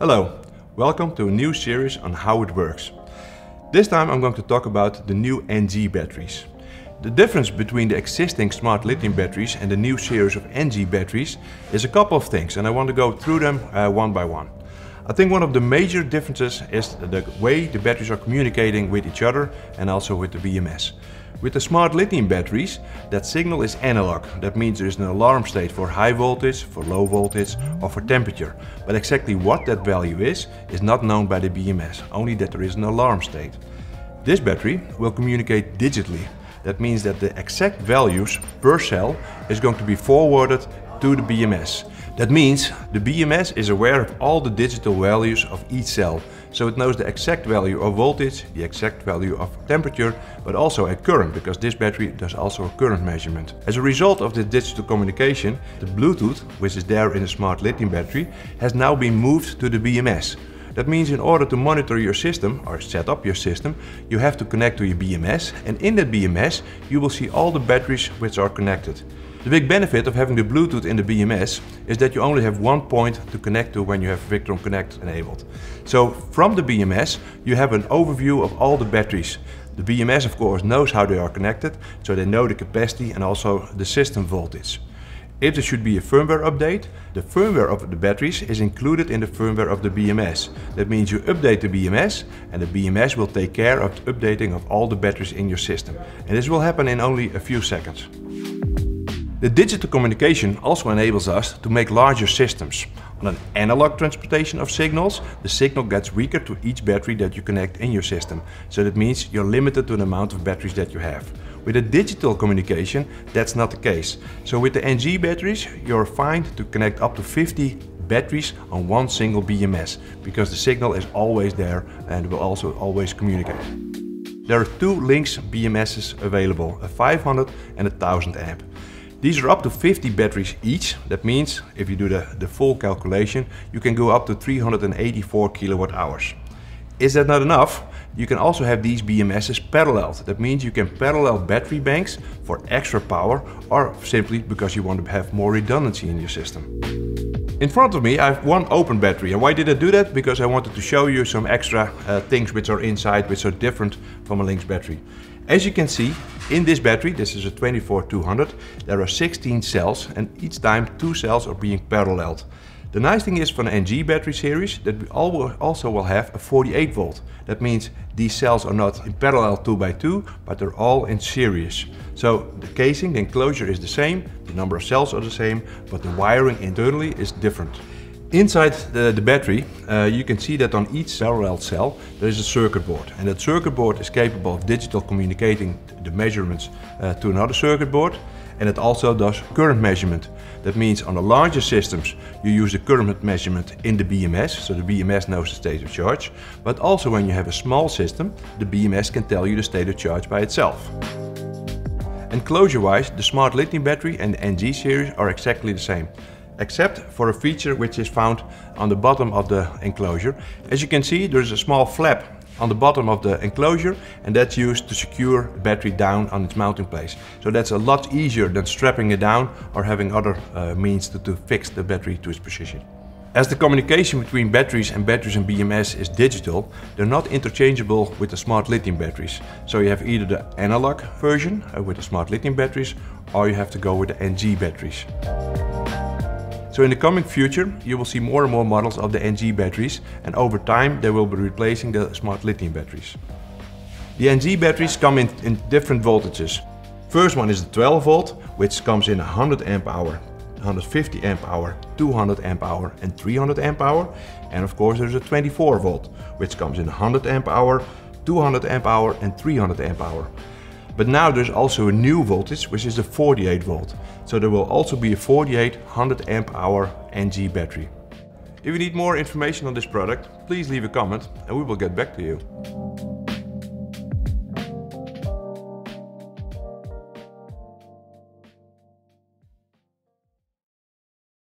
Hello, welcome to a new series on how it works. This time I'm going to talk about the new NG batteries. The difference between the existing smart lithium batteries and the new series of NG batteries is a couple of things and I want to go through them uh, one by one. I think one of the major differences is the way the batteries are communicating with each other and also with the BMS. With the smart lithium batteries, that signal is analog. That means there is an alarm state for high voltage, for low voltage or for temperature. But exactly what that value is, is not known by the BMS, only that there is an alarm state. This battery will communicate digitally. That means that the exact values per cell is going to be forwarded to the BMS. That means the BMS is aware of all the digital values of each cell. So it knows the exact value of voltage, the exact value of temperature, but also a current, because this battery does also a current measurement. As a result of the digital communication, the Bluetooth, which is there in a smart lithium battery, has now been moved to the BMS. That means in order to monitor your system or set up your system, you have to connect to your BMS and in that BMS you will see all the batteries which are connected. The big benefit of having the Bluetooth in the BMS is that you only have one point to connect to when you have Victron Connect enabled. So from the BMS you have an overview of all the batteries. The BMS of course knows how they are connected, so they know the capacity and also the system voltage. If there should be a firmware update, the firmware of the batteries is included in the firmware of the BMS. That means you update the BMS and the BMS will take care of the updating of all the batteries in your system. And this will happen in only a few seconds. The digital communication also enables us to make larger systems. On an analog transportation of signals, the signal gets weaker to each battery that you connect in your system. So that means you're limited to the amount of batteries that you have. With a digital communication, that's not the case. So with the NG batteries, you're fine to connect up to 50 batteries on one single BMS, because the signal is always there and will also always communicate. There are two Lynx BMSs available, a 500 and a 1000 amp. These are up to 50 batteries each. That means if you do the, the full calculation, you can go up to 384 kilowatt hours. Is that not enough? You can also have these BMSs paralleled. That means you can parallel battery banks for extra power or simply because you want to have more redundancy in your system. In front of me I have one open battery and why did I do that? Because I wanted to show you some extra uh, things which are inside which are different from a Lynx battery. As you can see, in this battery, this is a 24200, there are 16 cells and each time two cells are being paralleled. The nice thing is for the NG battery series that we also will have a 48 volt. That means these cells are not in parallel 2 by 2 but they're all in series. So the casing, the enclosure is the same, the number of cells are the same, but the wiring internally is different. Inside the, the battery, uh, you can see that on each parallel cell there is a circuit board. And that circuit board is capable of digital communicating the measurements uh, to another circuit board. And it also does current measurement. That means on the larger systems you use the current measurement in the BMS, so the BMS knows the state of charge. But also when you have a small system, the BMS can tell you the state of charge by itself. Enclosure-wise, the Smart Lithium battery and the NG series are exactly the same except for a feature which is found on the bottom of the enclosure. As you can see, there's a small flap on the bottom of the enclosure and that's used to secure the battery down on its mounting place. So that's a lot easier than strapping it down or having other uh, means to, to fix the battery to its position. As the communication between batteries and batteries and BMS is digital, they're not interchangeable with the smart lithium batteries. So you have either the analog version uh, with the smart lithium batteries or you have to go with the NG batteries. So in the coming future, you will see more and more models of the NG batteries and over time they will be replacing the smart lithium batteries. The NG batteries come in, in different voltages. First one is the 12 volt, which comes in 100 amp hour, 150 amp hour, 200 amp hour and 300 amp hour. And of course there's a 24 volt, which comes in 100 amp hour, 200 amp hour and 300 amp hour. But now there's also a new voltage, which is the 48 volt. So there will also be a 48 100 amp hour NG battery. If you need more information on this product, please leave a comment and we will get back to you.